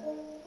Thank you.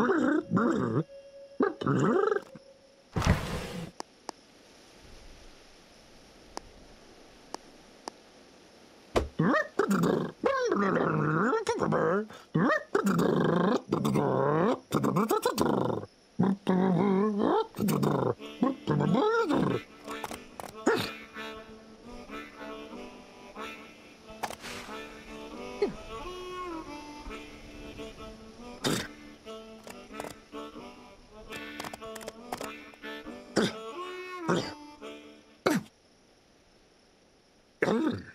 Brrr. Grrr.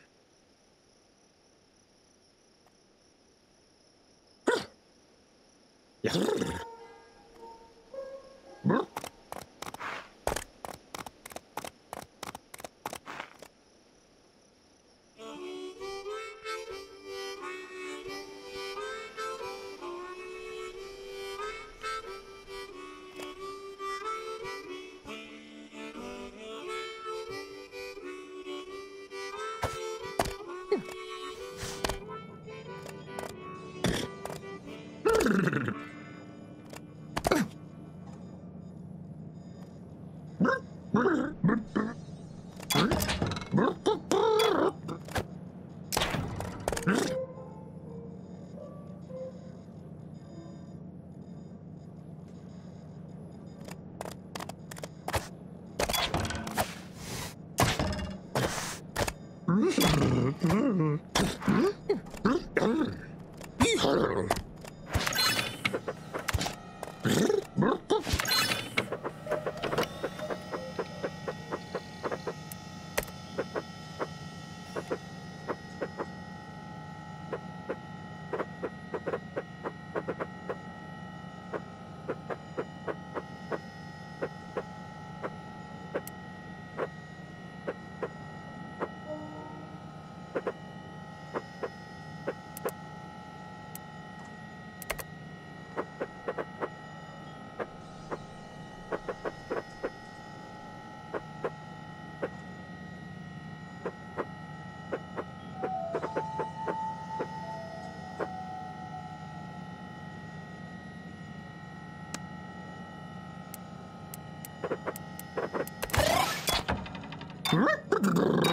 Mm-hmm. mm-hmm. mm-hmm. mm-hmm. Brrrr.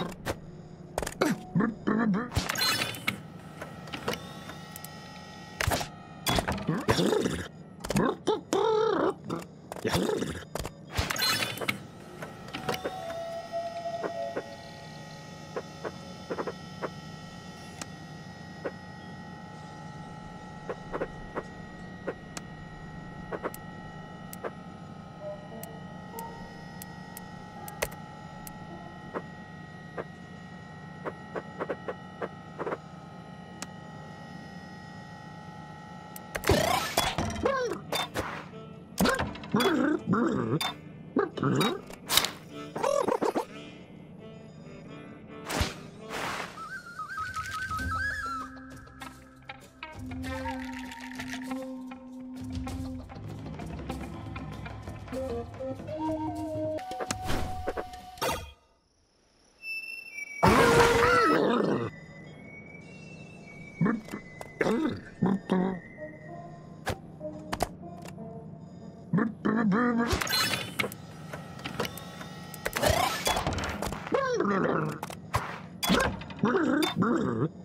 Thank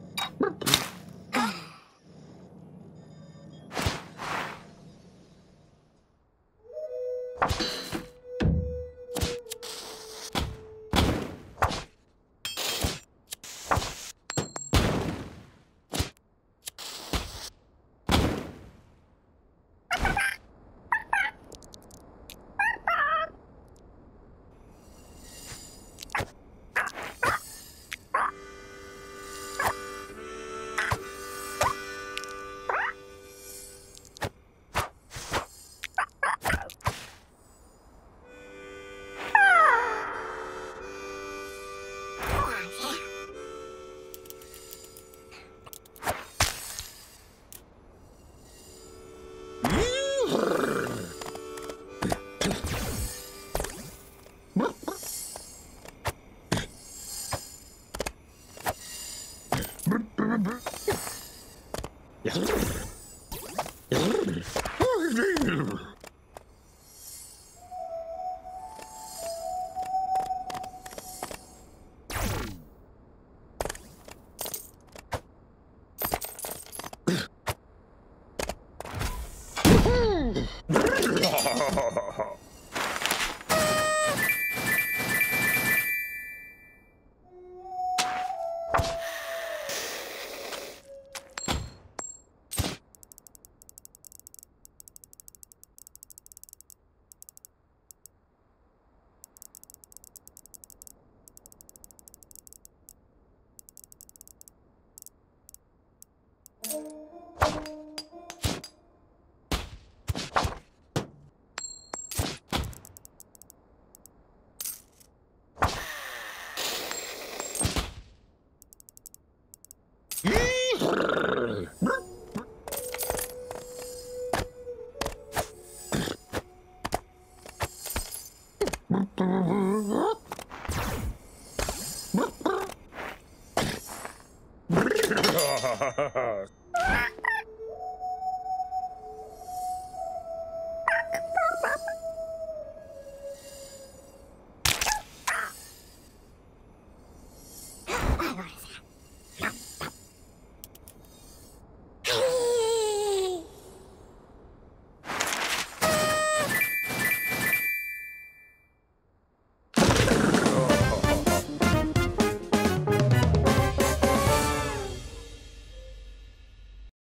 you.